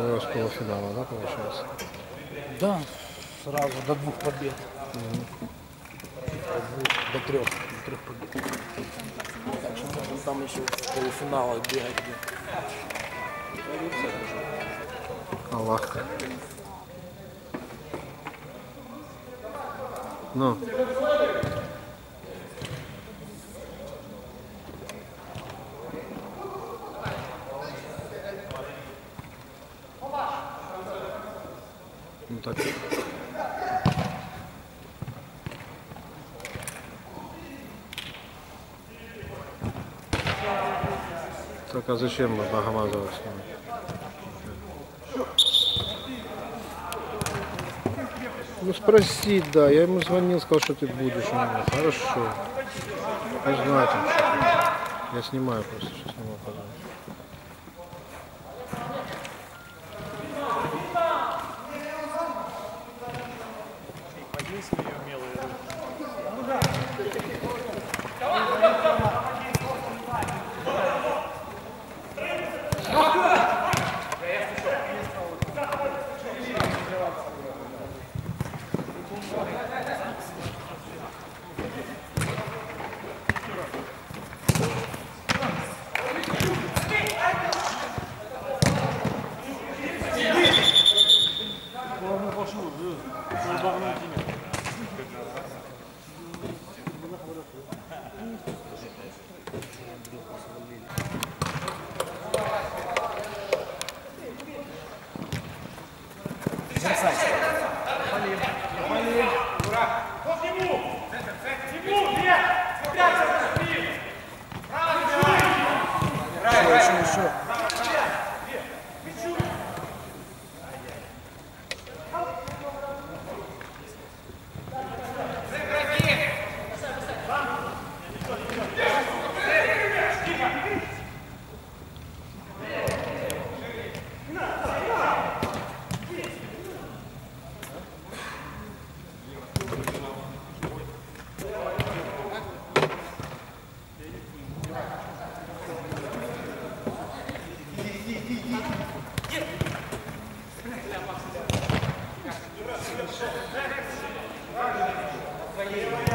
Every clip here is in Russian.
готовилась к полуфиналу, да, получается? Да, сразу до двух побед. Двух до трех, до трех побед. Так что можем там еще в полуфиналах бегать где. Аллах. Ну. Ну так. Так, а зачем Багамазова снимать? Ну спроси, да, я ему звонил, сказал, что ты будешь у меня. Хорошо. Он, что. Я снимаю просто, сейчас снимаю, пожалуйста. Еще, еще. Надо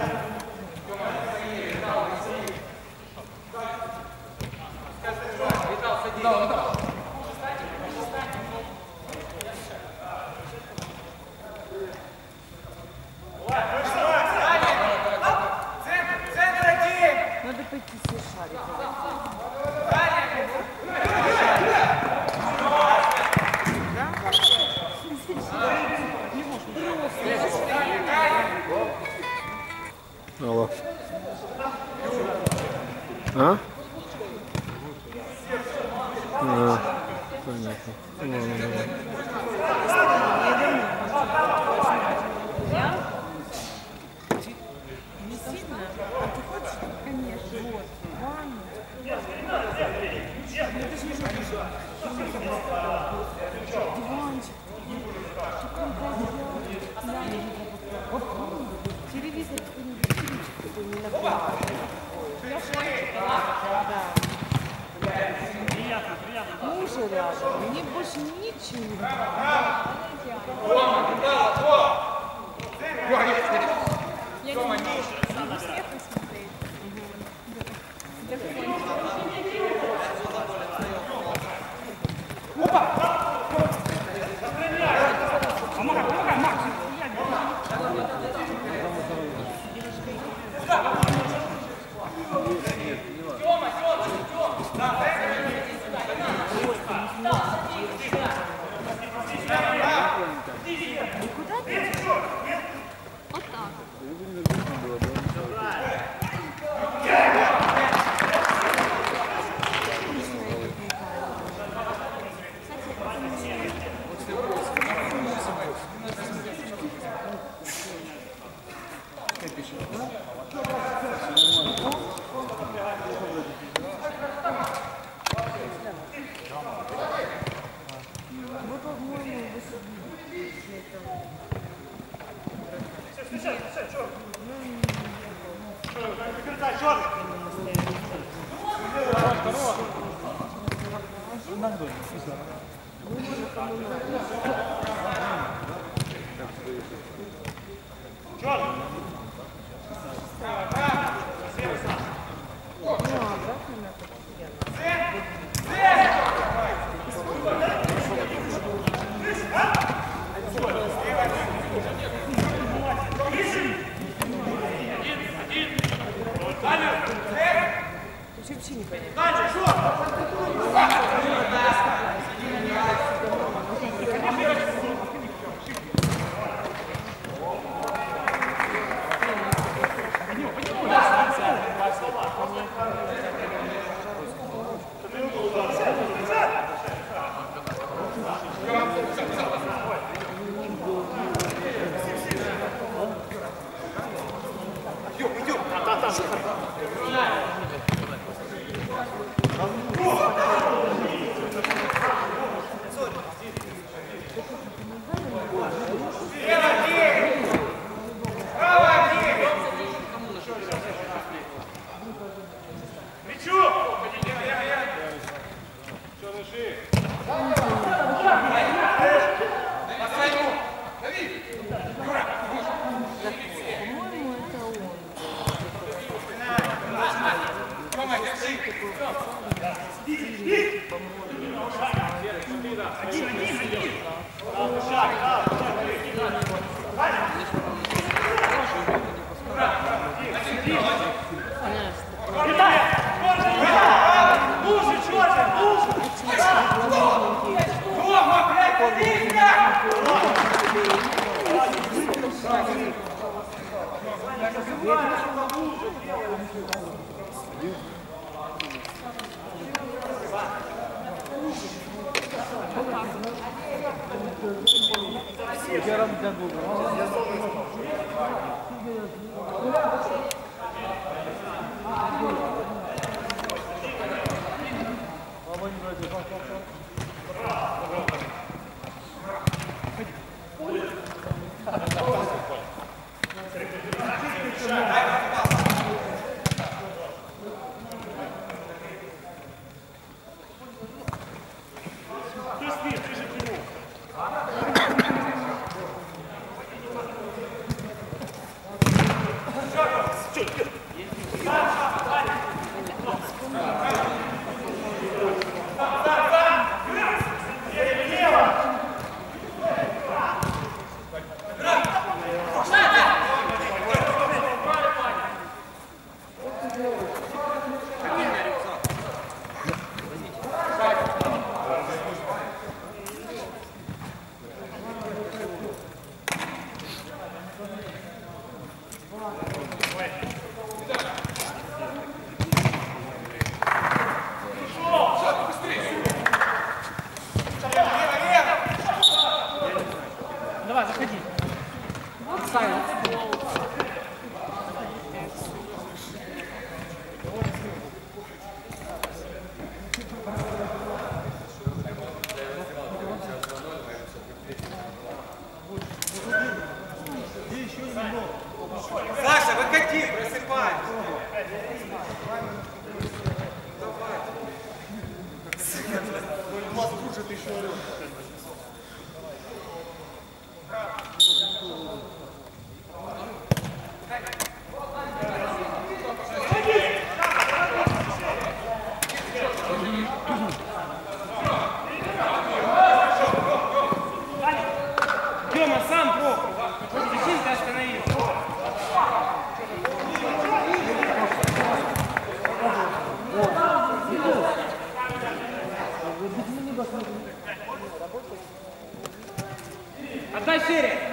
City.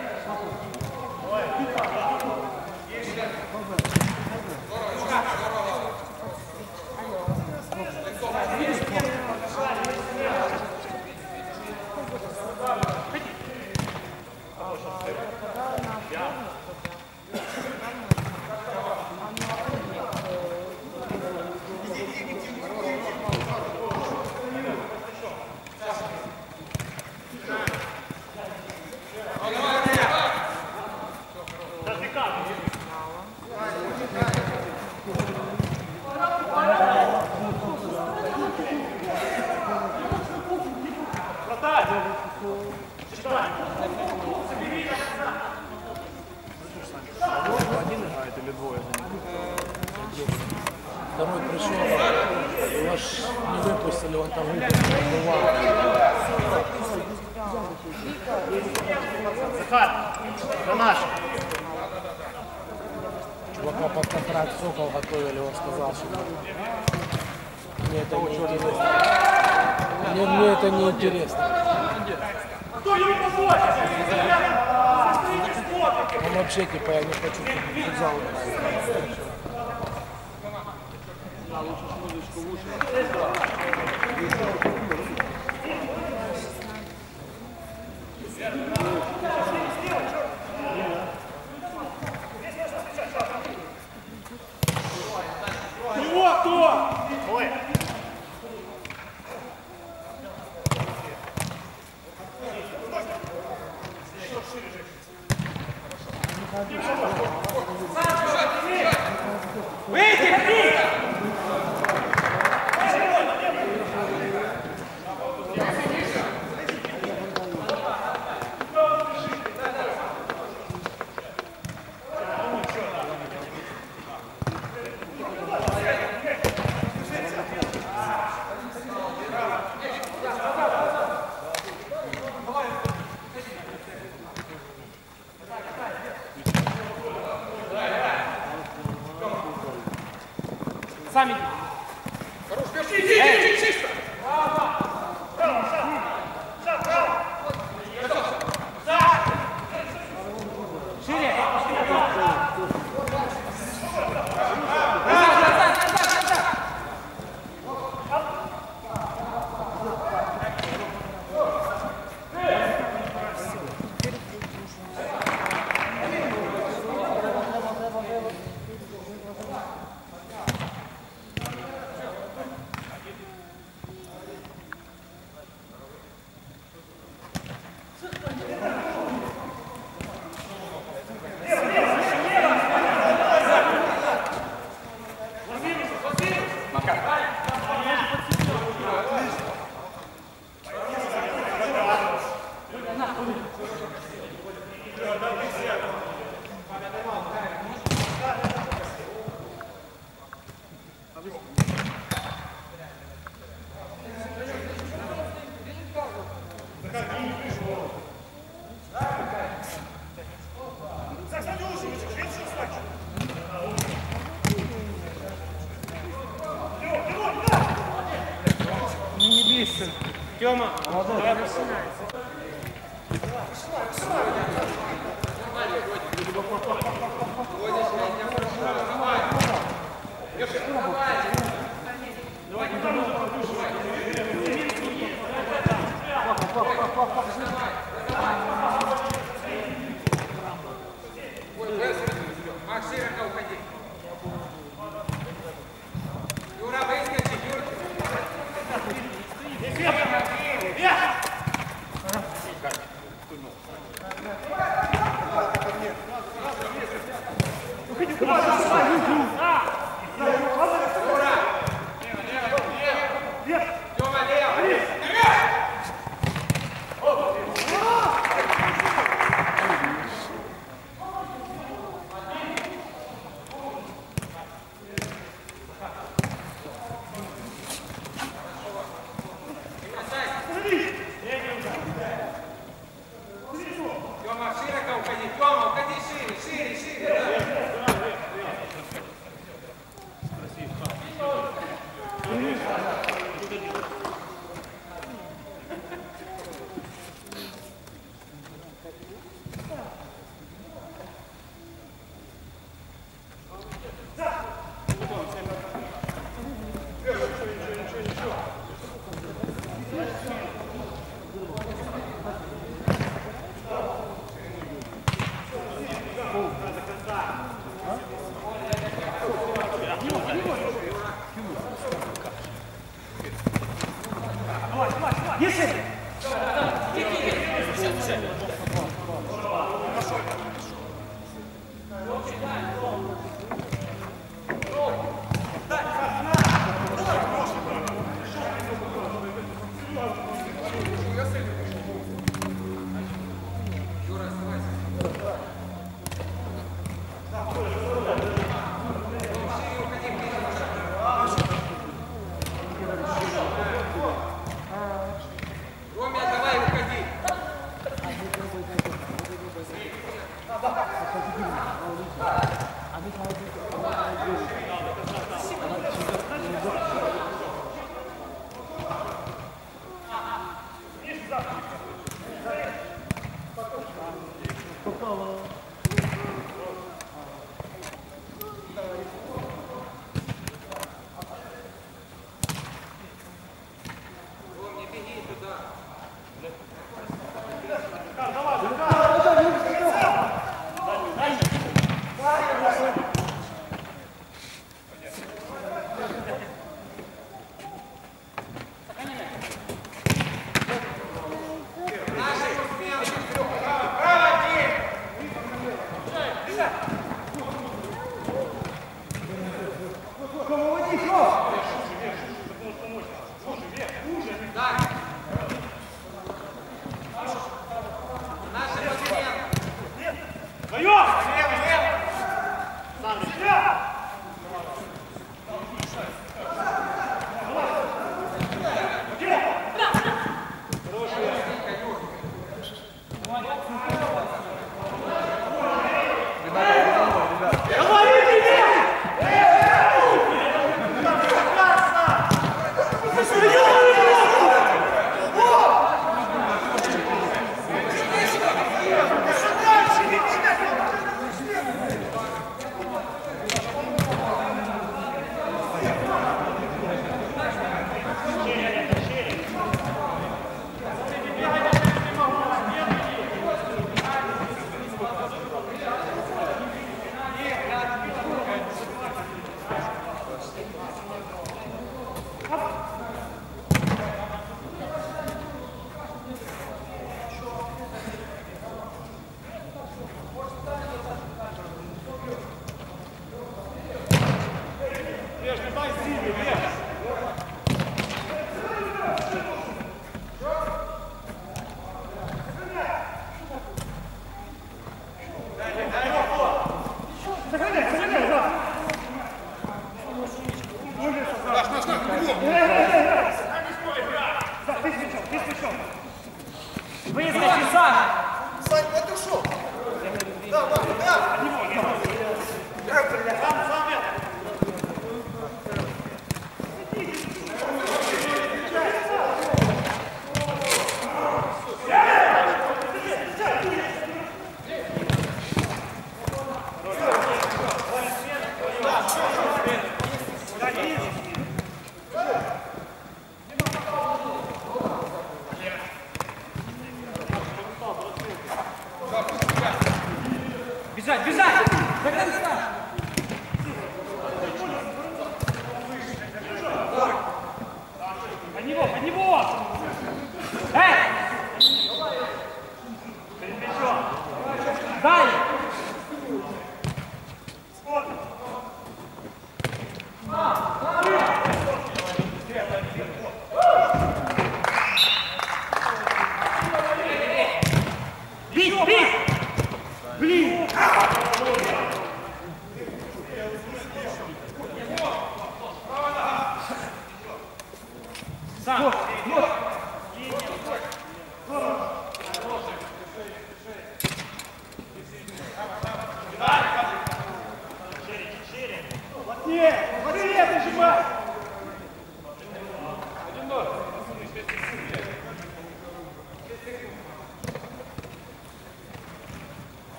Он вообще типа я не хочу футзал. Да, лучше музычку в уши.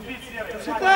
Você tá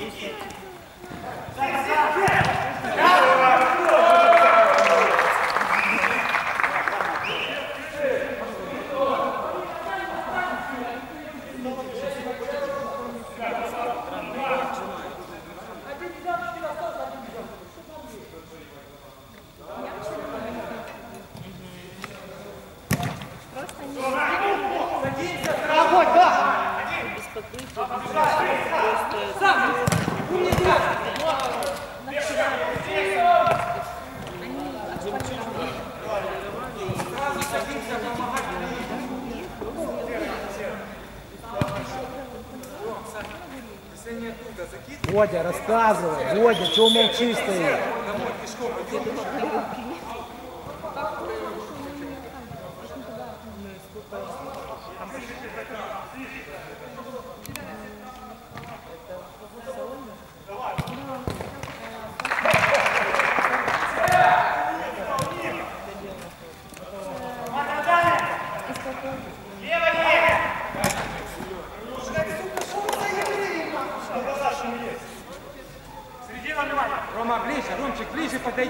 Vai, vai, vai. чистые.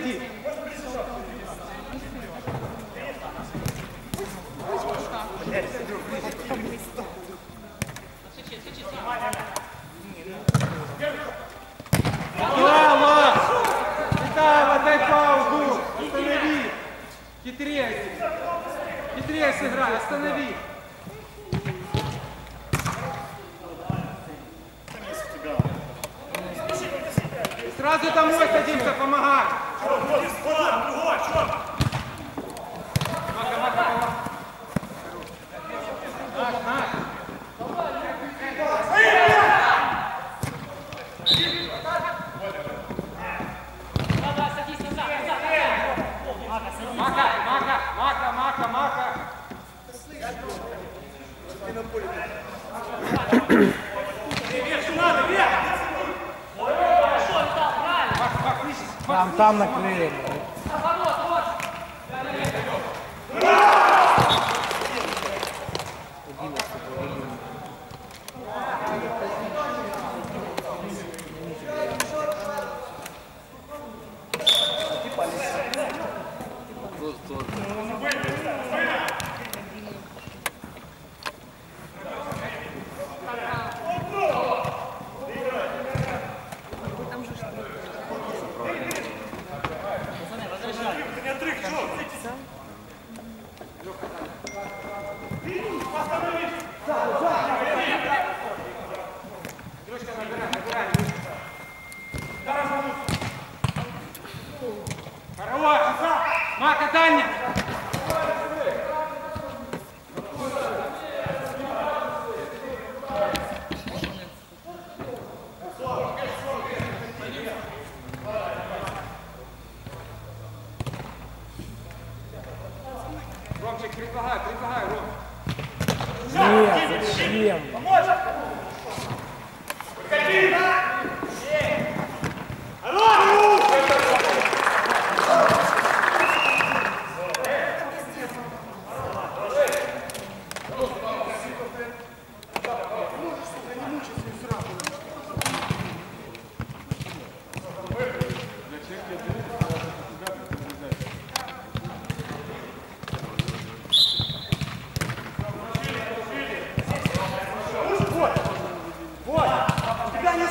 Отойди. Слава! Витава, дай паузу! Останови! Хитрее! Хитрее сыграй, останови! Сразу домой садимся, помогай! Господь! Господь! Другой! Чорт! там наклеили.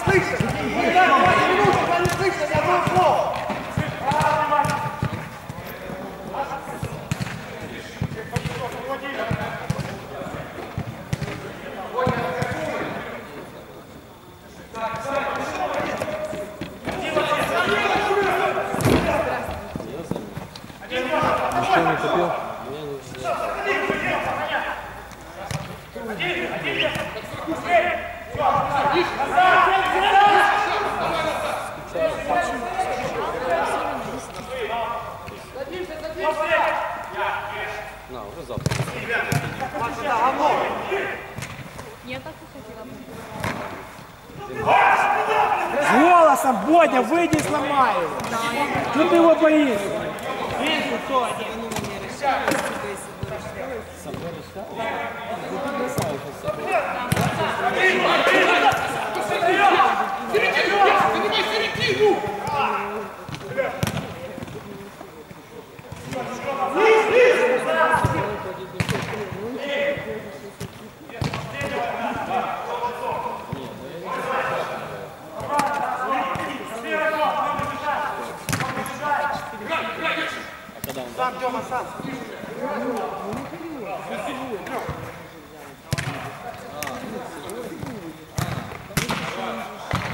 Please.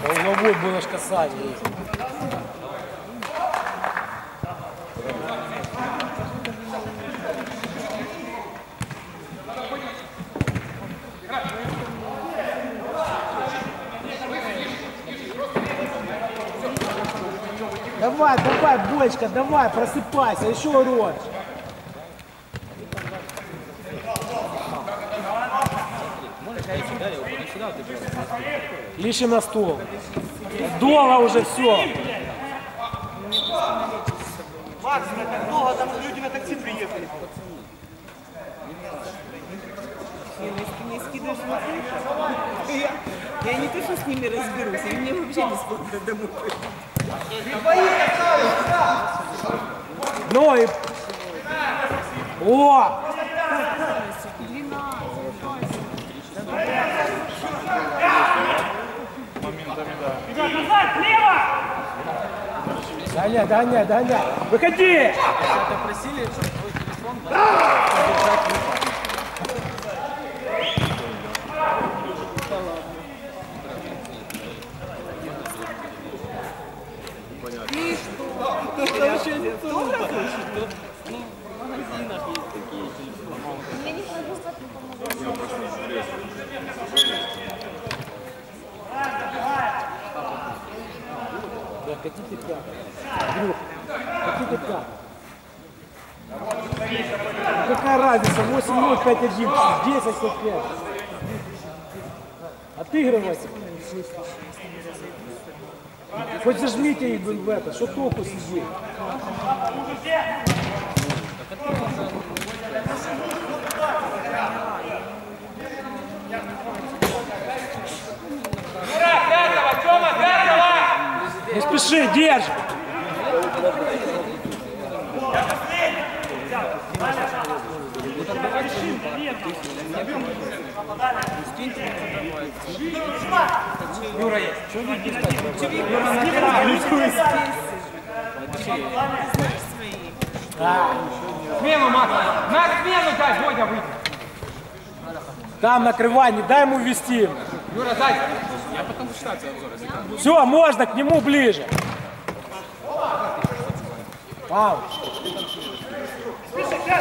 Головой будешь касать. Давай, давай, бочка, давай, просыпайся, еще урод. Лиши на стол. Долго уже все. Макс, так долго, там люди на такси приехали. не. Я, я не то, что с ними разберусь, они мне вообще бесплатно домой. Ну и... О! Назад, лево! Даня, Даня, Даня! Выходи! Да, 8 0 5 1 10 5 Отыгрывайся. Хоть зажмите их в это, что толку сидеть? Не спеши, держи. Юра есть. А, Смену, Макс! Макс, смену дай, Бодя выйди! Там накрывай, не дай ему ввести. Юра, дай! Все, можно к нему ближе. Пау.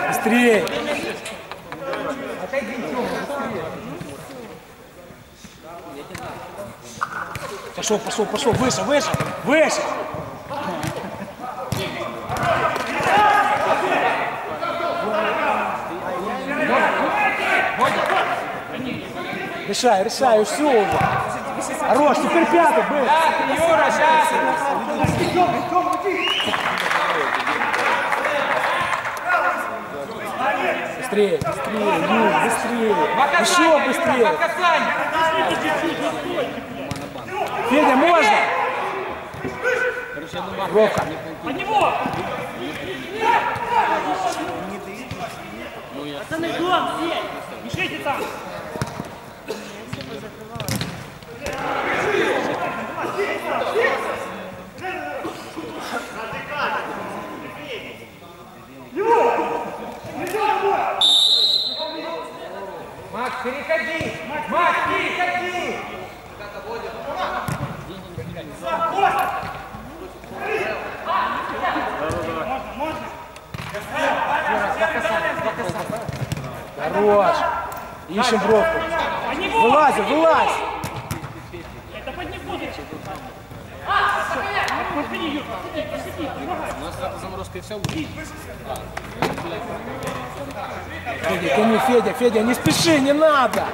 Быстрее. Пошел, пошел, пошел, выше, выше, выше. Решай, решай, все уже. Хорош, теперь пятый был. Юра, сейчас! Быстрее, быстрее, Юр, быстрее. Еще быстрее. Федя, можно? Ровка. Пацаны, дом все! Мешайте там! Макс, переходи! Макс, переходи! Хорош. Ищем бровку. Вылазь, вылазь. Это под них будет! Подходи, Юр, подходи, посиди, помогай! Федя, ты не Федя, Федя, не спеши, не надо.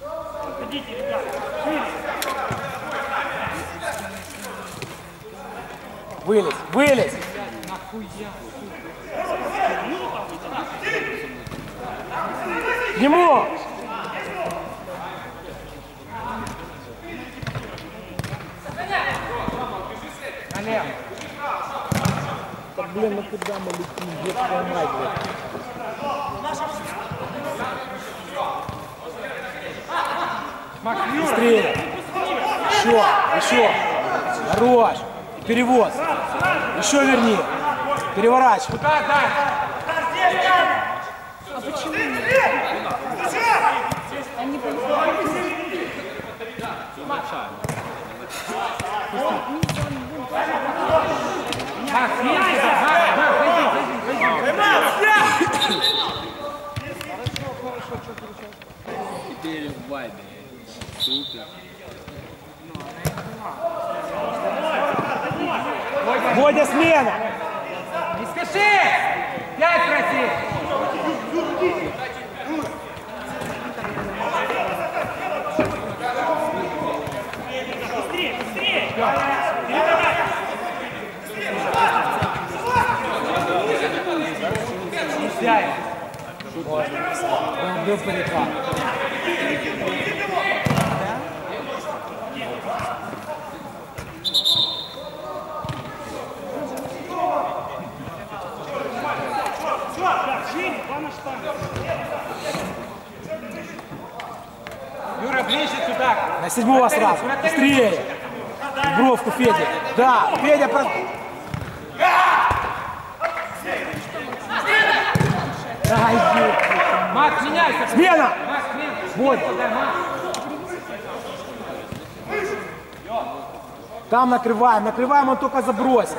Подходите, ребята! Вылез, вылез. К нему. Налево! Блин, ну куда мы летим, где мать, Юра! Быстрее. Еще, еще. Хорош. Перевод. Еще верни. Переворачивай. Super. Там накрываем. Накрываем, он только забросит.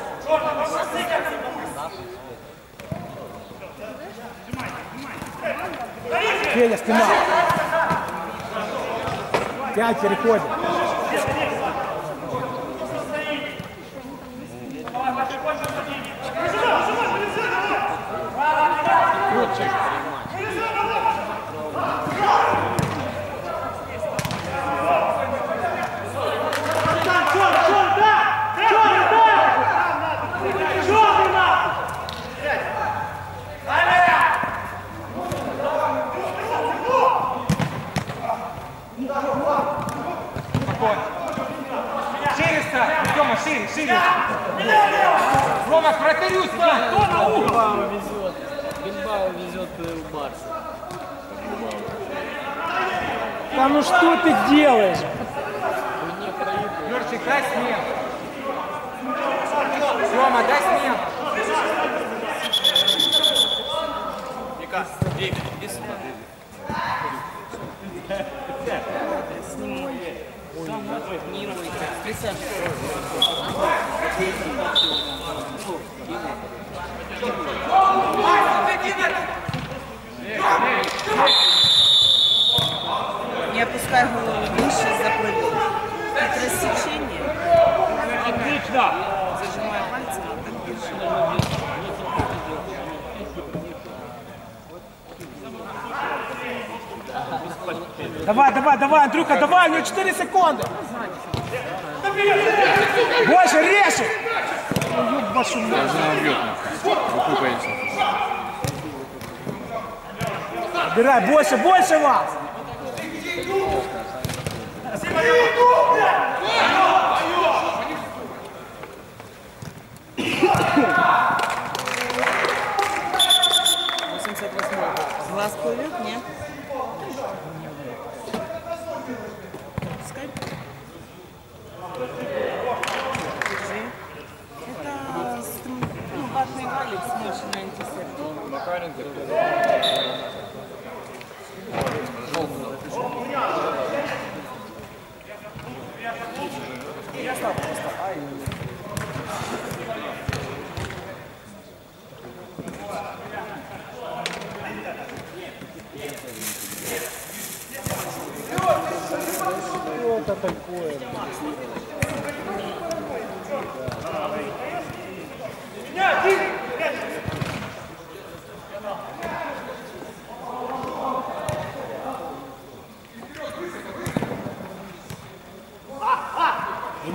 Федя, спина. Пять переходим. Шире Рома, вратарю ставь! Кто на угол? Бильбао везет. Бильбао везет э, в Барса. Да ну что ты делаешь? Юрчик, дай смен! Тёма, дай смен! Не бойся. Присаживайся. Не опускай голову выше, заплыви. Это рассечение. Отлично. Зажимай пальцы, вот так держи. Давай, давай, давай, Андрюха, давай, у него 4 секунды. Больше, режь! Вашу мать. Даже он бьет нахуй. Руку боится. Убирай, больше, больше вас! Глаз плывет, нет? Пускай. Держи. Это стру- ну, ватный валик, смоченный антисептик. Что это такое?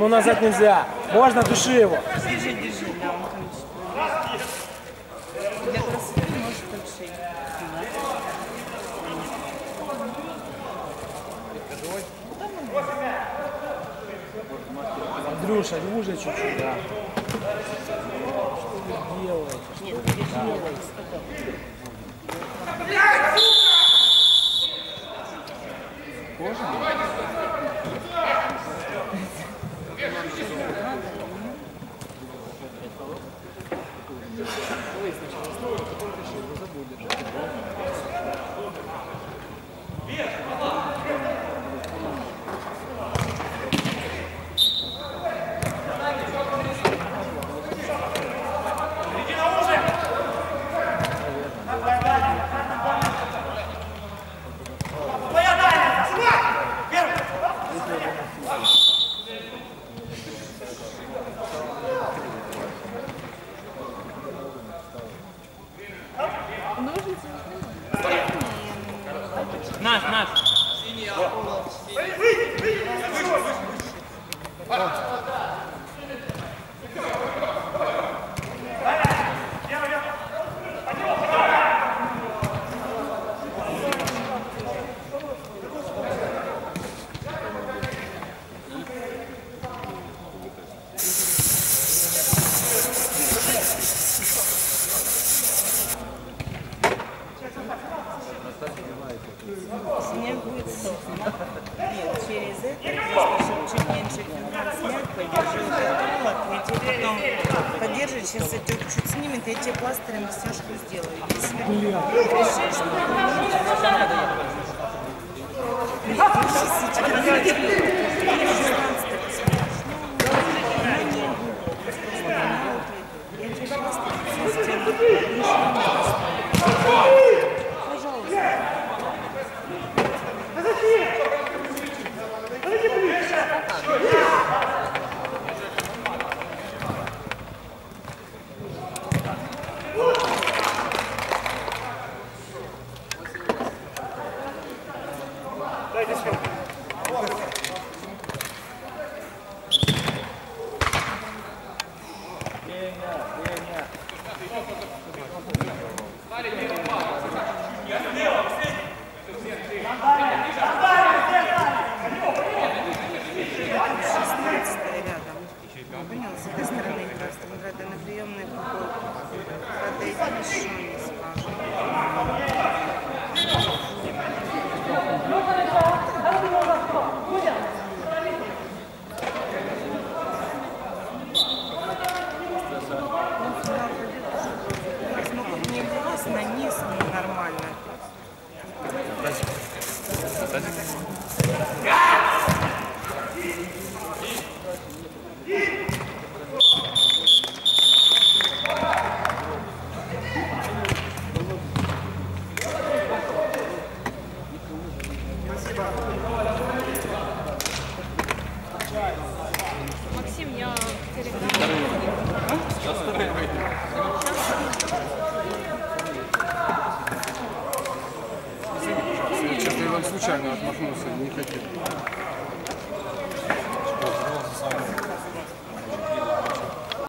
Ему назад нельзя. Можно, души его. Держи, держи, да, он кончит. Может. Андрюша, уже чуть-чуть, да. Что вы делаете? Нет, держи. Наш, наш. Снег подержи вот я тебе потом подержи, сейчас отек чуть снимет, я тебе пластырем стяжку сделаю. Если решишь, что сейчас Я. Пожалуйста.